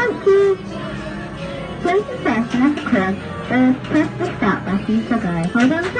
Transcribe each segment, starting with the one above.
Punky! Place the fastener or press the stop button to go. Hold on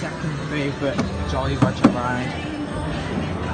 second favourite Jolly Roger ride.